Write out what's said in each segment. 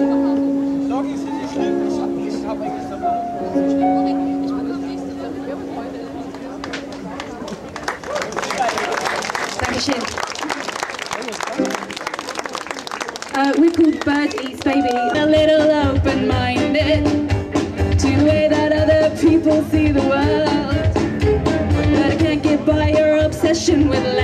Uh, we called Bird Baby. A little open-minded to the way that other people see the world. But I can't get by obsession with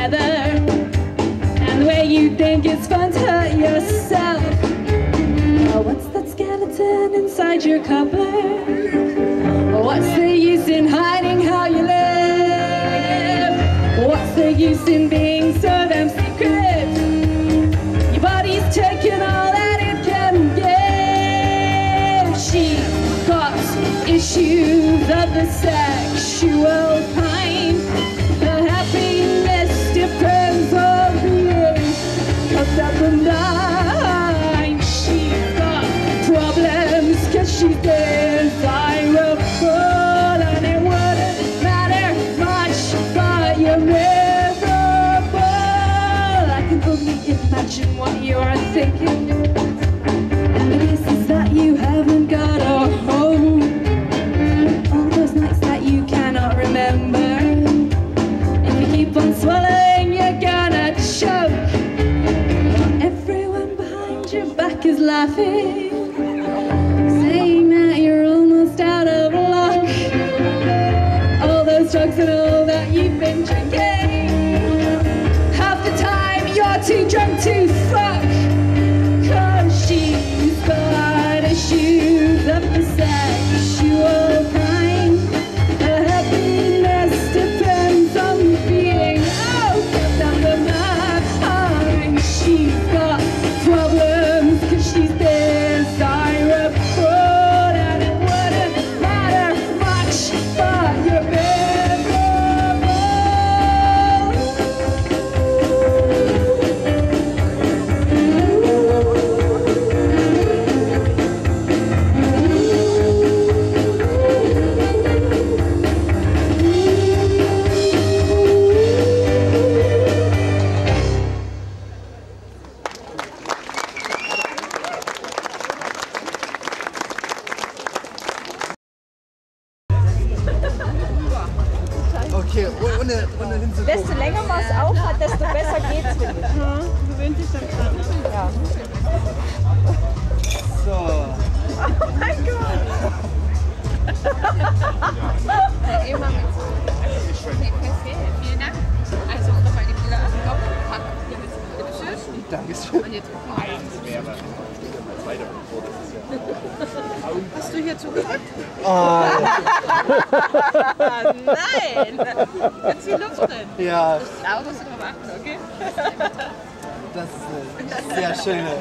inside your cupboard? What's the use in hiding how you live? What's the use in being so damn secret? Your body's taking all that it can give. She's got issues of the sexual problems cause she's desirable and it wouldn't matter much but you're miserable. I can only imagine what you're thinking. And is that you haven't got a home. All those nights that you cannot remember. If you keep on swallowing, you're gonna choke. Everyone behind your back is laughing, Okay, ohne, ohne hinzugucken. Desto länger man es aufhat, desto besser geht's, finde ich. Gewöhnt sich dann dran. ne? Ja. So. Mein Gott! Immer mit so. Perfekt. Vielen Dank. Also nochmal die Brille ab. Pack. Bitteschön. Dankeschön. Und jetzt gucken wir mal. Hast du hier zugedrückt? Ah, Nein! Ganz viel Luft drin. ja, Da musst du drauf achten, okay? das ist eine sehr schöne